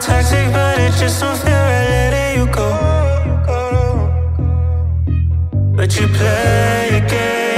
toxic, but it's just unfair. I let you go. But you play a game.